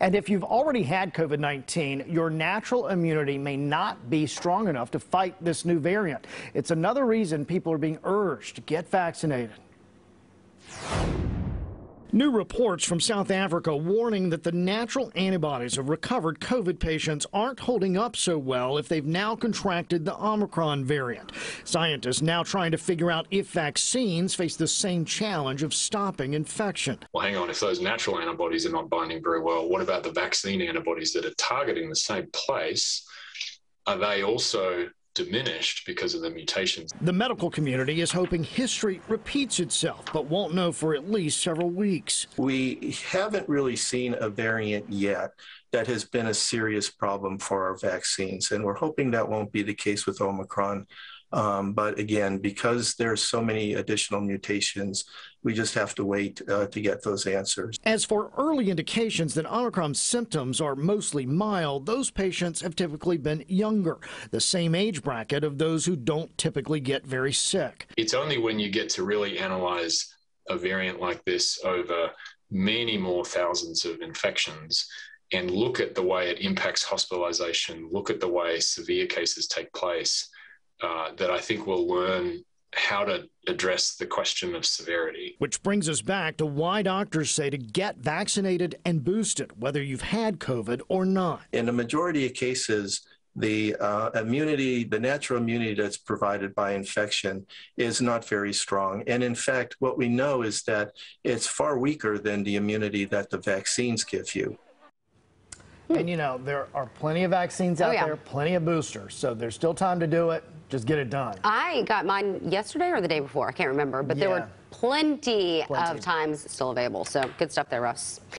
And if you've already had COVID 19, your natural immunity may not be strong enough to fight this new variant. It's another reason people are being urged to get vaccinated. New reports from South Africa warning that the natural antibodies of recovered COVID patients aren't holding up so well if they've now contracted the Omicron variant. Scientists now trying to figure out if vaccines face the same challenge of stopping infection. Well, hang on, if those natural antibodies are not binding very well, what about the vaccine antibodies that are targeting the same place? Are they also diminished because of the mutations. The medical community is hoping history repeats itself, but won't know for at least several weeks. We haven't really seen a variant yet that has been a serious problem for our vaccines, and we're hoping that won't be the case with Omicron. Um, but again, because there's so many additional mutations, we just have to wait uh, to get those answers. As for early indications that Omicron symptoms are mostly mild, those patients have typically been younger, the same age bracket of those who don't typically get very sick. It's only when you get to really analyze a variant like this over many more thousands of infections and look at the way it impacts hospitalization, look at the way severe cases take place uh, that I think we'll learn how to address the question of severity. Which brings us back to why doctors say to get vaccinated and boosted, whether you've had COVID or not. In a majority of cases, the uh, immunity, the natural immunity that's provided by infection is not very strong. And in fact, what we know is that it's far weaker than the immunity that the vaccines give you. And you know, there are plenty of vaccines out oh, yeah. there, plenty of boosters. So there's still time to do it. Just get it done. I got mine yesterday or the day before. I can't remember. But yeah. there were plenty, plenty of times still available. So good stuff there, Russ.